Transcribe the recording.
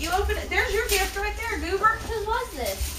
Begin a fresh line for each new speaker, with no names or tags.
You open it. There's your gift right there, Goober.
Whose was this?